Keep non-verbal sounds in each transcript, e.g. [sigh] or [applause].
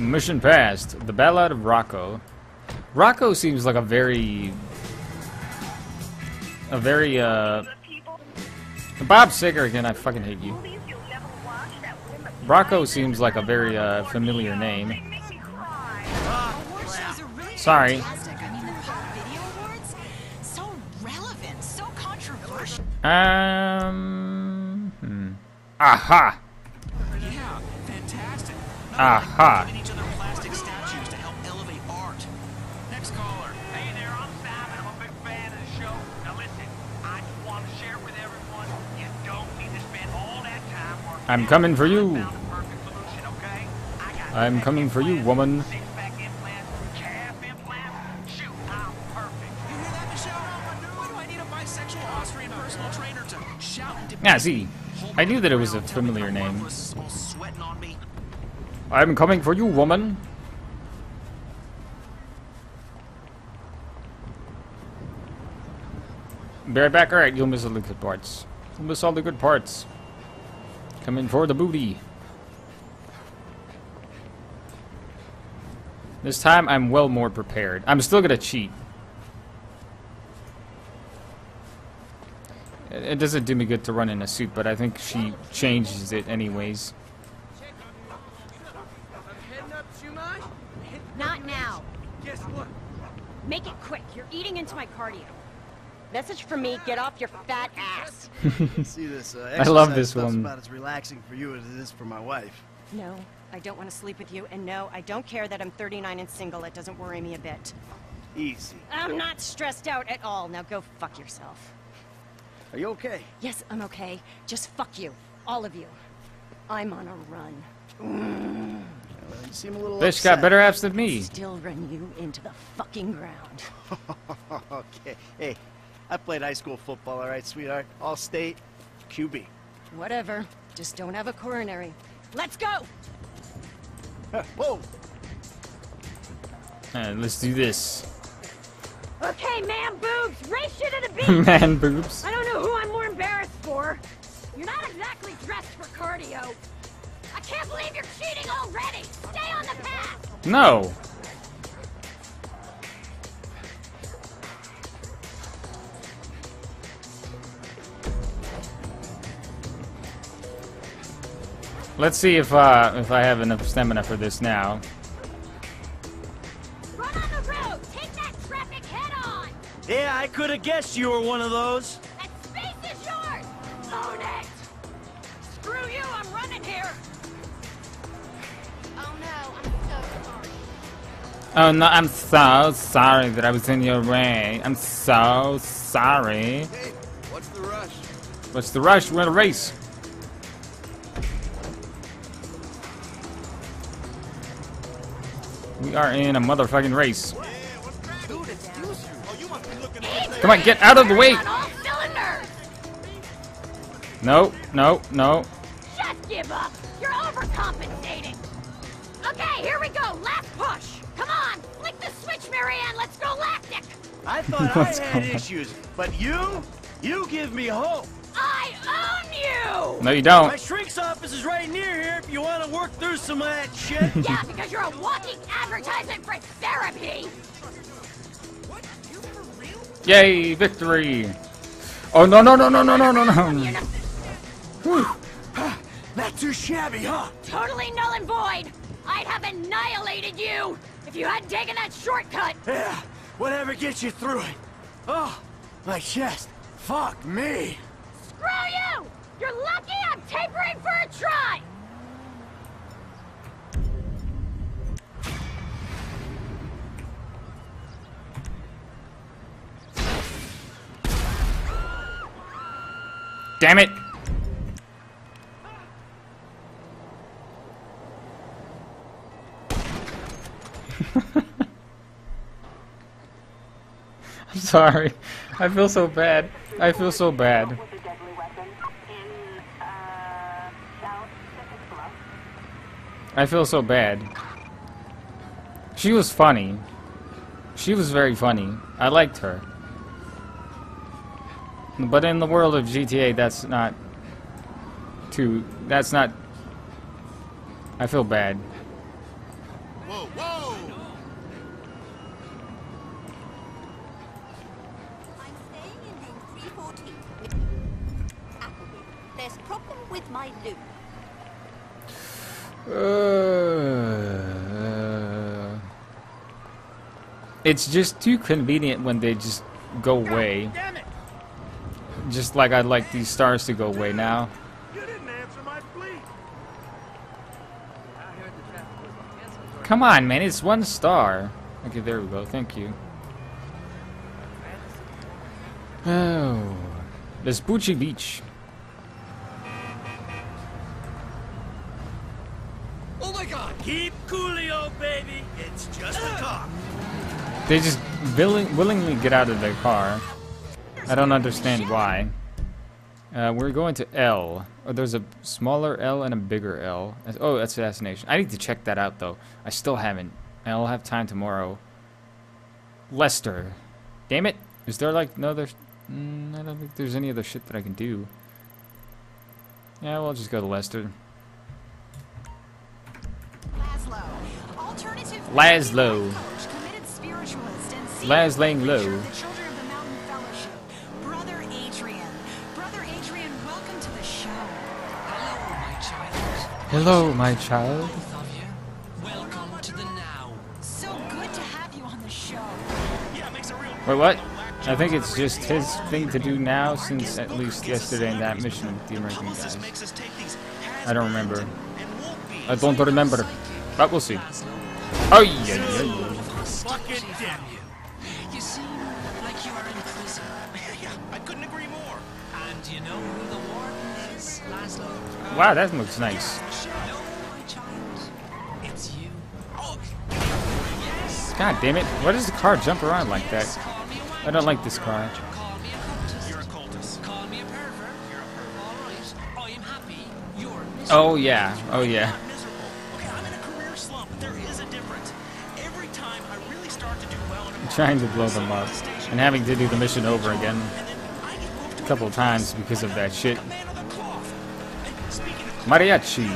Mission passed. The Ballad of Rocco. Rocco seems like a very... A very, uh... Bob Seger again, I fucking hate you. Rocco seems like a very, uh, familiar name. Sorry. Um... Hmm. Aha! There, I'm Simon. I'm a big fan of the show. Now listen, I just want to share with everyone, you don't need to spend all that time working. I'm coming for you. I found the perfect solution, okay? I got I'm coming for you, woman. Six-pack implants, calf implants. Shoot, I'm perfect. You hear that, Michelle? Why do I need a bisexual Austrian personal trainer to shout and Yeah, see. I knew that it was a familiar name. I'm coming for you, woman. Be right back. Alright, you'll miss all the good parts. You'll miss all the good parts. Coming for the booty. This time, I'm well more prepared. I'm still gonna cheat. It doesn't do me good to run in a suit, but I think she changes it anyways. Not now. Guess what? Make it quick. You're eating into my cardio. Message from me, get off your fat ass. [laughs] See this. Uh, I love this one. about as relaxing for you as it is for my wife. No, I don't want to sleep with you, and no, I don't care that I'm 39 and single. It doesn't worry me a bit. Easy. I'm not stressed out at all. Now go fuck yourself. Are you okay? Yes, I'm okay. Just fuck you. All of you. I'm on a run. [sniffs] You seem a little Bitch got better apps than me. Still run you into the fucking ground. [laughs] okay. Hey, I played high school football, all right, sweetheart. All state, QB. Whatever. Just don't have a coronary. Let's go! [laughs] Whoa! Uh, let's do this. Okay, man boobs, race you to the [laughs] beach! Man boobs. I don't know who I'm more embarrassed for. You're not exactly dressed for cardio. I can't believe you're cheating already! Stay on the path! No. Let's see if uh, if I have enough stamina for this now. Run on the road! Take that traffic head on! Yeah, I could have guessed you were one of those. Oh no, I'm so sorry that I was in your way. I'm so sorry. Hey, what's the rush? What's the rush? We're in a race. We are in a motherfucking race. Come on, get out of the way! On all cylinders! No, no, no. Mary-Ann! Let's go lactic! I [laughs] thought I had issues, but you, you give me hope. I own you! No, you don't. My shrink's office is right near here if you want to work through some of that shit. [laughs] Yeah, because you're a walking advertisement for therapy! Yay, victory! Oh no no no no no no no no! not [sighs] Not too shabby, huh? totally null and void! I'd have annihilated you if you hadn't taken that shortcut! Yeah, whatever gets you through it. Oh, my chest. Fuck me. Screw you! You're lucky I'm tapering for a try! Damn it! Sorry. I feel so bad. I feel so bad. I feel so bad. She was funny. She was very funny. I liked her. But in the world of GTA, that's not too. That's not. I feel bad. Whoa, whoa! My loop. Uh, it's just too convenient when they just go away. Just like I'd like these stars to go away now. You didn't answer my plea. Come on, man, it's one star. Okay, there we go. Thank you. Oh, Vespucci Beach. My god! Keep coolio, baby. It's just a talk. They just willing, willingly get out of their car. I don't understand why. Uh, we're going to L. Oh, there's a smaller L and a bigger L. Oh, that's assassination. I need to check that out, though. I still haven't. I'll have time tomorrow. Lester. Damn it. Is there, like, no other... Mm, I don't think there's any other shit that I can do. Yeah, we'll just go to Lester. Lazlow, alternative Lazlow. coach, committed spiritualist, and senior Laszling preacher Low. of the Children of the Mountain Fellowship, Brother Adrian. Brother Adrian, welcome to the show. Hello, my child. Hello, my child. Both of you. Welcome to the now. So good to have you on the show. Yeah, it makes a real Wait, what? I think it's just his thing to do now since at least yesterday in that mission with the American guys. Publicist makes us take these I don't remember. and won't be. I don't remember. But we'll see. Oh, yeah, yeah, yeah. Fucking dick. You seem like you are in prison. [laughs] Yeah, I couldn't agree more. And you know who the warden is, Lazlow? Wow, that looks nice. No, my child. It's you. Oh, God damn it. Why does the car jump around like that? call me a wanker. I don't like this car. Call me a cultist. [laughs] Trying to blow them up. And having to do the mission over again a couple times because of that shit. Mariachi.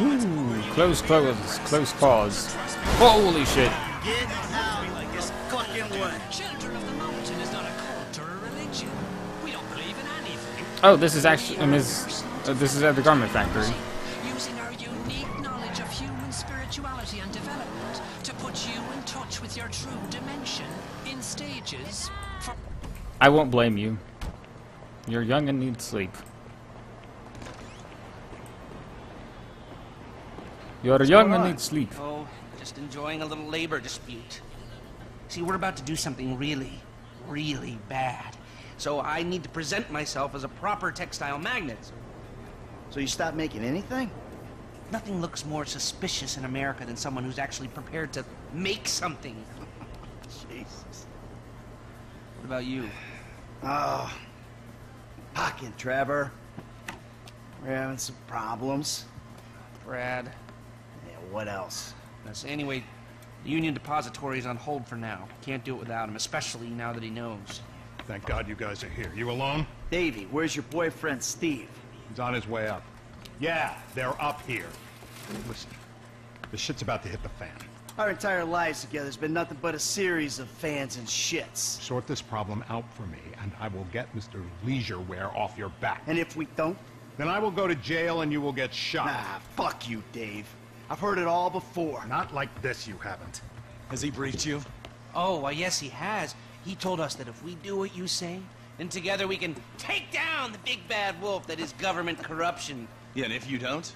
Ooh, close, close, close pause. Holy shit. Get out of this fucking way. Children of the Mountain is not a cult or a religion. We don't believe in anything. Oh, this is actually, and this, uh, this is at the garment factory. Using our unique knowledge of human spirituality and development to put you in touch with your true dimension in stages for I won't blame you. You're young and need sleep. You're young and need sleep. Oh, just enjoying a little labor dispute. See, we're about to do something really, really bad. So I need to present myself as a proper textile magnet. So you stop making anything? Nothing looks more suspicious in America than someone who's actually prepared to make something. [laughs] Jesus. What about you? Oh. Pocket, Trevor. We're having some problems. Brad. Yeah, what else? Yes, anyway, the Union Depository is on hold for now. Can't do it without him, especially now that he knows. Thank God you guys are here. You alone? Davey, where's your boyfriend, Steve? He's on his way up. Yeah, they're up here. Listen, this shit's about to hit the fan. Our entire lives together has been nothing but a series of fans and shits. Sort this problem out for me, and I will get Mr. Leisureware off your back. And if we don't, Then I will go to jail and you will get shot. nah, fuck you, Dave. I've heard it all before. Not like this, you haven't. Has he briefed you? Oh, why, yes, he has. He told us that if we do what you say, then together we can take down the big bad wolf that is government corruption. Yeah, and if you don't,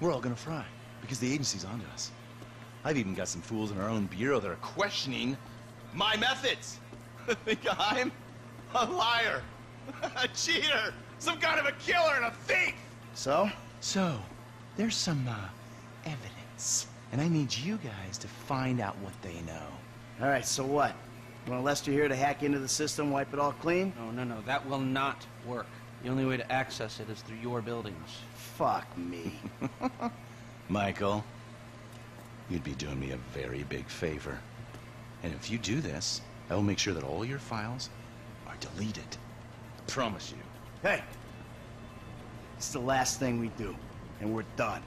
we're all gonna fry because the agency's onto us. I've even got some fools in our own bureau that are questioning my methods. [laughs] Think I'm a liar, [laughs] a cheater, some kind of a killer and a thief. So? So, there's some uh, evidence, and I need you guys to find out what they know. All right, so what? You want Lester here to hack into the system, wipe it all clean? No, no, no, that will not work. The only way to access it is through your buildings. Fuck me. [laughs] Michael, you'd be doing me a very big favor. And if you do this, I will make sure that all your files are deleted. I Promise you. Hey, it's the last thing we do, and we're done.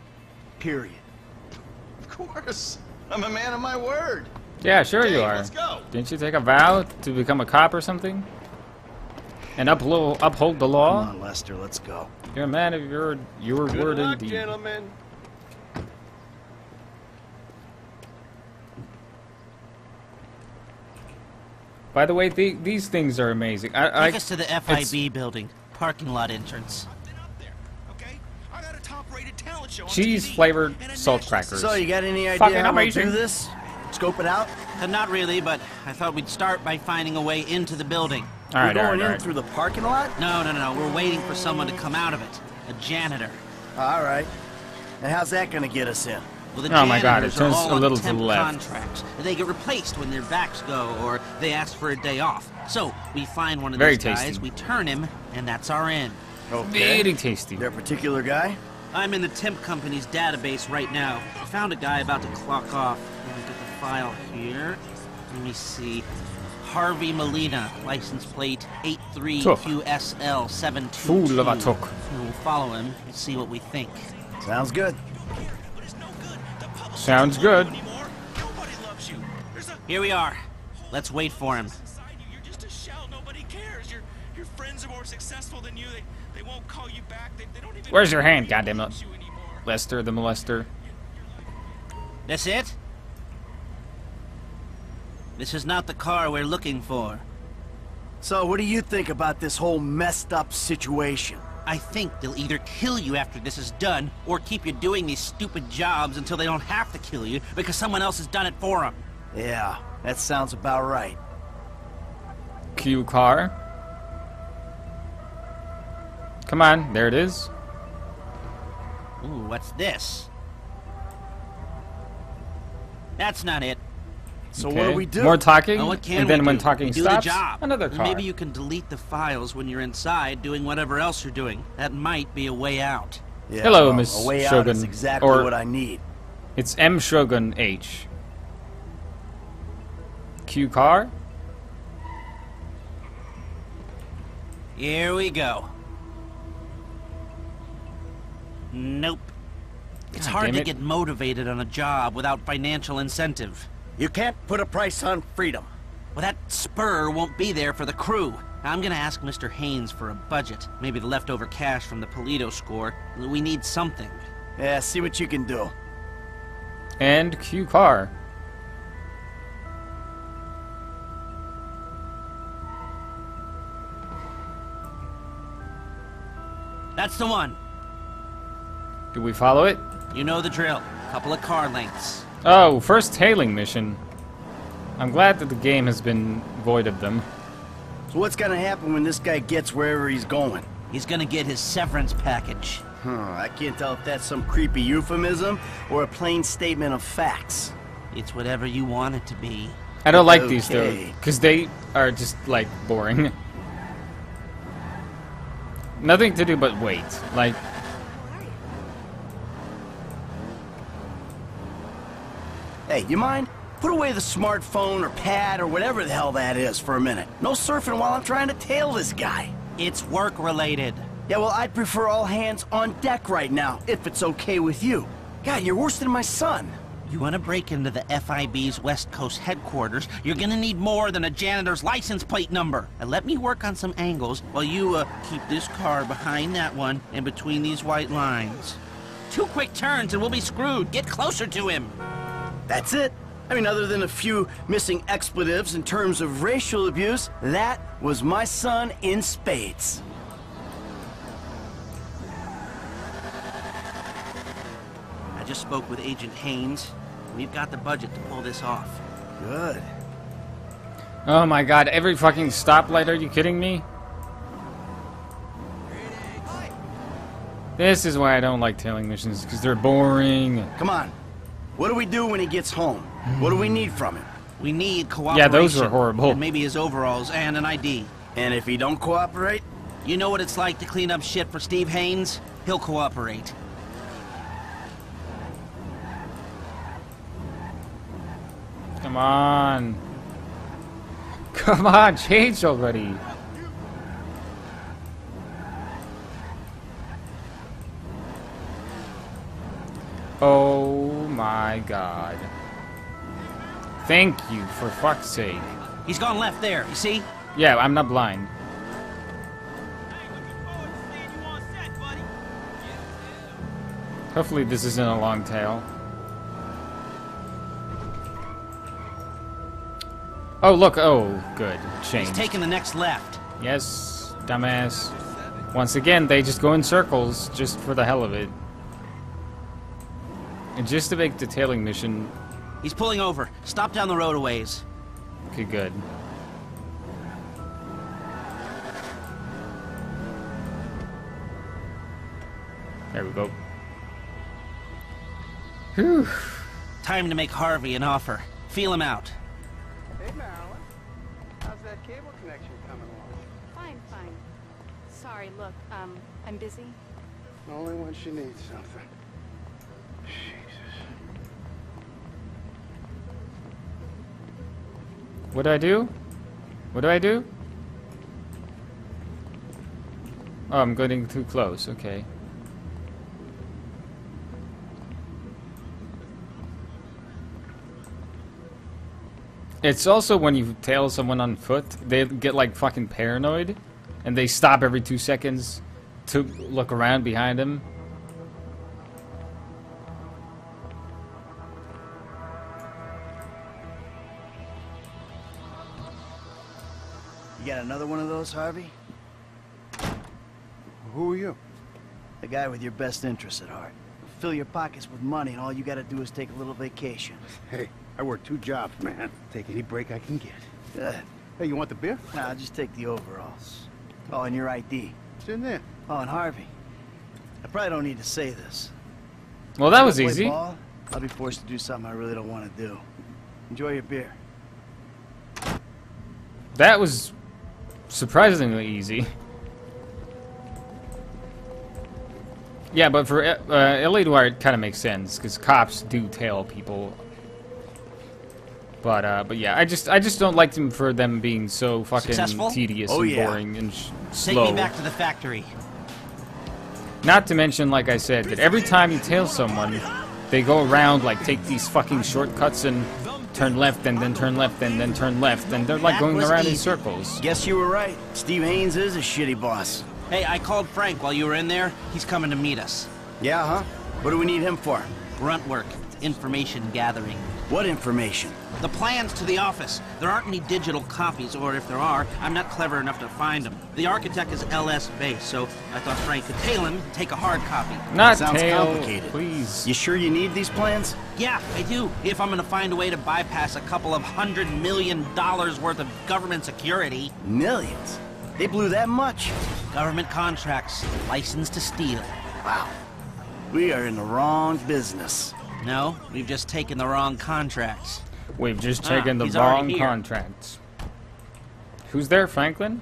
Period. Of course. I'm a man of my word. Yeah, sure you are. let's go. Didn't you take a vow to become a cop or something? And uphold, uphold the law? Come law? on, Lester, let's go. You're a man of your your Good word luck, indeed. gentlemen. By the way, the, these things are amazing. I, I, Take us to the FIB building, parking lot entrance. I got a top-rated talent show on cheese TV. flavored salt crackers. So, you got any idea Fucking how amazing. we'll do this? Scope it out? Uh, not really, but I thought we'd start by finding a way into the building. All right, we're all going right, all in right. through the parking lot? No, no, no, no. We're waiting for someone to come out of it. A janitor. All right. And how's that gonna get us in? Well, the Oh my God, it janitors turns are all a little to temp the left. contracts. They get replaced when their backs go or they ask for a day off. So we find one of Very these guys, we turn him, and that's our in. Okay. Very tasty. Their particular guy? I'm in the temp company's database right now. I found a guy about to clock off. Let me get the file here. Let me see. Harvey Molina, license plate 83QSL722. Fool of a took. We'll follow him and see what we think. Sounds good. Sounds good. Here we are. Let's wait for him. You're just a shell. Nobody cares. Your your friends are more successful than you. They Where's your hand, goddammit? Lester the molester. That's it? This is not the car we're looking for. So, what do you think about this whole messed up situation? I think they'll either kill you after this is done, or keep you doing these stupid jobs until they don't have to kill you because someone else has done it for them. Yeah, that sounds about right. Q car. Come on, there it is. Ooh, what's this? That's not it. So what do we do? More talking, Now, what can and then when do? talking do stops, the job. another car. Maybe you can delete the files when you're inside doing whatever else you're doing. That might be a way out. Yeah, Hello, well, Miss A way out Shogun. is exactly or what I need. It's M Shogun H. Q car. Here we go. Nope. It's God hard damn to get motivated on a job without financial incentive. You can't put a price on freedom. Well, that spur won't be there for the crew. I'm gonna ask Mr. Haynes for a budget. Maybe the leftover cash from the Paleto score. We need something. Yeah, see what you can do. And Q car. That's the one. Do we follow it? You know the drill. Couple of car lengths. Oh, first tailing mission. I'm glad that the game has been void of them. So what's gonna happen when this guy gets wherever he's going? He's gonna get his severance package. Huh, I can't tell if that's some creepy euphemism or a plain statement of facts. It's whatever you want it to be. I don't like these though, because they are just like boring. [laughs] Nothing to do but wait. Like, Hey, you mind? Put away the smartphone or pad or whatever the hell that is for a minute. No surfing while I'm trying to tail this guy. It's work related. Yeah, well, I'd prefer all hands on deck right now, if it's okay with you. God, you're worse than my son. You want to break into the FIB's West Coast headquarters, you're gonna need more than a janitor's license plate number. And let me work on some angles while you, uh, keep this car behind that one and between these white lines. Two quick turns and we'll be screwed. Get closer to him. That's it. I mean, other than a few missing expletives in terms of racial abuse, that was my son in spades. I just spoke with Agent Haynes. We've got the budget to pull this off. Good. oh my god, every fucking stoplight, are you kidding me? This is why I don't like tailing missions, because they're boring. Come on. What do we do when he gets home? What do we need from him? We need cooperation. Yeah, those are horrible. And maybe his overalls and an ID. And if he don't cooperate? You know what it's like to clean up shit for Steve Haynes? He'll cooperate. Come on. [laughs] Come on, change already. Oh my god. Thank you, for fuck's sake. He's gone left there, you see? Yeah, I'm not blind. Hopefully this isn't a long tail. Oh, look. Oh, good. Change. He's taking the next left. Yes, dumbass. Once again, they just go in circles just for the hell of it. And just to make the tailing mission... He's pulling over. Stop down the road a ways. Okay, good. There we go. Whew. Time to make Harvey an offer. Feel him out. Hey, Marilyn. How's that cable connection coming along? Fine, fine. Sorry, look, um, I'm busy. Only when she needs something. Jesus. What do I do? What do I do? Oh, I'm getting too close. Okay. It's also when you tail someone on foot, they get like fucking paranoid, and they stop every two seconds to look around behind them. Another those, Harvey? Who are you? The guy with your best interests at heart. Fill your pockets with money, and all you gotta do is take a little vacation. Hey, I work two jobs, man. Take any break I can get. Good. Hey, you want the beer? Nah, I just take the overalls. Oh, and your ID. It's in there. Oh, and Harvey. I probably don't need to say this. Well, that was easy. Ball, I'll be forced to do something I really don't want to do. Enjoy your beer. That was surprisingly easy. Yeah, but for uh, LA Noire, it kind of makes sense because cops do tail people. But uh, but yeah, I just I just don't like them for them being so fucking Successful? tedious Oh, and yeah. boring and sh- Take me back to the factory. Not to mention, like I said, that every time you tail someone, they go around like take these fucking shortcuts and turn left and then turn left and then turn left and they're like That going was around in circles. Guess you were right. Steve Haynes is a shitty boss. Hey, I called Frank while you were in there. He's coming to meet us. Yeah, huh? What do we need him for? Grunt work. Information gathering. What information? The plans to the office. There aren't any digital copies, or if there are, I'm not clever enough to find them. The architect is LS based, so I thought Frank could tail him, take a hard copy. Not Sounds tail, complicated. please. You sure you need these plans? Yeah, I do. If I'm gonna find a way to bypass a couple of hundred million dollars worth of government security. Millions? They blew that much? Government contracts, license to steal. Wow. We are in the wrong business. No, we've just taken the wrong contracts. We've just Ah, taken the wrong contracts. Who's there, Franklin?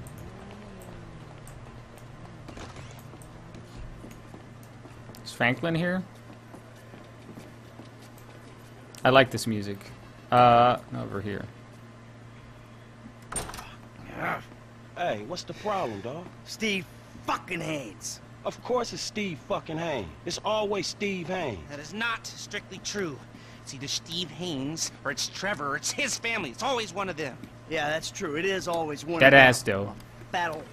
Is Franklin here? I like this music. Uh, over here. Hey, what's the problem, dog? Steve fucking Haynes. Of course it's Steve fucking Haynes. It's always Steve Haynes. That is not strictly true. It's either Steve Haynes or it's Trevor it's his family. It's always one of them. Yeah, that's true. It is always one That of them. That ass, though. Fat old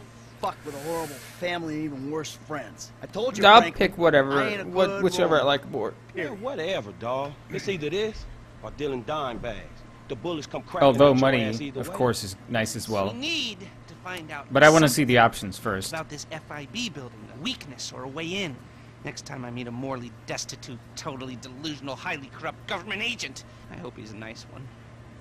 fuck with a horrible family and even worse friends. I told you, I'll Frank, pick whatever, I what, good whichever I like more. Yeah, whatever, dog. It's either this or dealing dime bags. The bullets come cracking Although at money, ass either of way. course, is nice as well. We need to find out. But I want to see the options first. about this FIB building, a weakness or a way in. Next time I meet a morally destitute, totally delusional, highly corrupt government agent, I hope he's a nice one.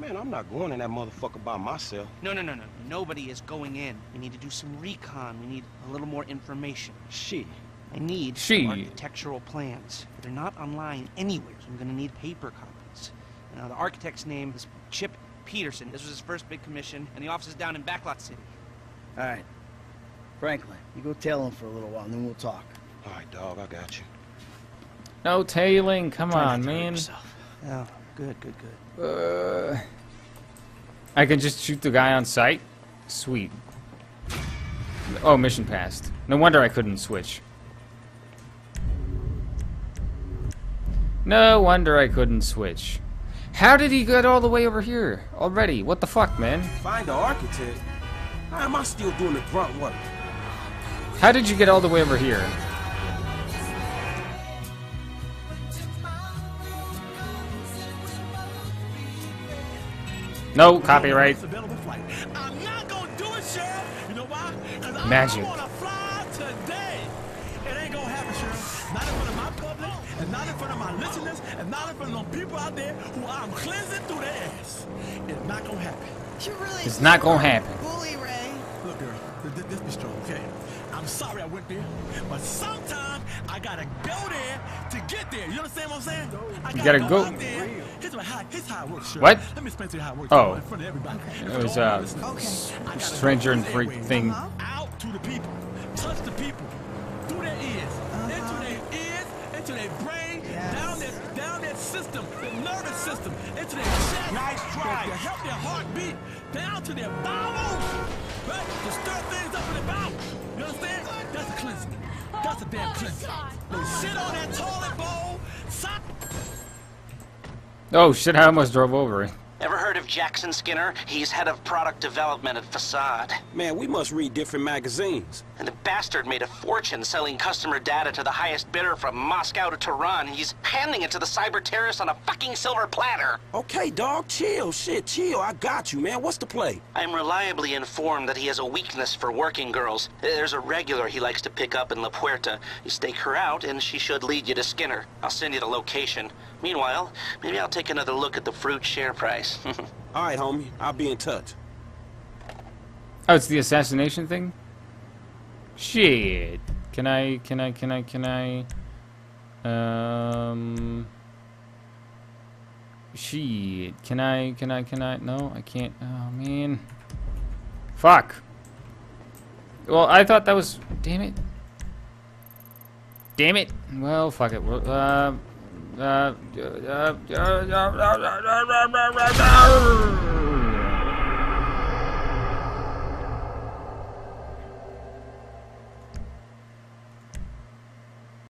Man, I'm not going in that motherfucker by myself. No, no, no, no. Nobody is going in. We need to do some recon. We need a little more information. She. I need She. architectural plans. They're not online anywhere, so I'm gonna need paper copies. Now, the architect's name is Chip Peterson. This was his first big commission, and the office is down in Backlot City. All right. Franklin, you go tell him for a little while, and then we'll talk. All right, dog, I got you. No tailing, come Try not on, to hurt man. yourself. Well, Good, good, good. Uh, I can just shoot the guy on sight? Sweet. Oh, mission passed. No wonder I couldn't switch. No wonder I couldn't switch. How did he get all the way over here already? What the fuck, man? Find the architect? How am I still doing the grunt work? How did you get all the way over here? No copyright. I'm not gonna do it, Sheriff. You know why? 'Cause Magic. gonna fly today. It ain't gonna happen, Sheriff. Not in front of my public, and not in front of my listeners, and not in front of those people out there who I'm cleansing through their ass. It's not gonna happen. Really It's not gonna happen. Th- th- this be strong, okay? I'm sorry I went there, but sometimes I gotta go there to get there. You understand what I'm saying? I You gotta go- out there. Here's, what, how, here's how it works, Sheriff. What? Let me explain to you how it works. Oh. in front of everybody. It was uh, stranger and freak thing. Out to the people. Touch the people. Through their ears. Into their ears. Into their brain. Down their down their system. The nervous system. Into their chest. Nice try. To help their heart beat. Down to their bowels. Right? To stir things up in their bowels. You understand? That's a cleansing. That's a damn cleansing. They sit on that toilet bowl. Stop. Oh shit! I almost drove over it. Ever heard of Jackson Skinner? He's head of product development at Facade. Man, we must read different magazines. And the bastard made a fortune selling customer data to the highest bidder from Moscow to Tehran. He's handing it to the cyber terrorists on a fucking silver platter. Okay, dog, chill. Shit, chill. I got you, man. What's the play? I'm reliably informed that he has a weakness for working girls. There's a regular he likes to pick up in La Puerta. You stake her out, and she should lead you to Skinner. I'll send you the location. Meanwhile, maybe I'll take another look at the fruit share price. [laughs] All right, homie. I'll be in touch. Oh, it's the assassination thing? Shit. Can I, can I, can I, can I... Um... Shit. Can I, can I, can I... No, I can't. Oh, man. Fuck. Well, I thought that was... Damn it. Damn it. Well, fuck it. Well, Uh... Uh... uh, uh, uh, uh, uh, uh, uh, uh,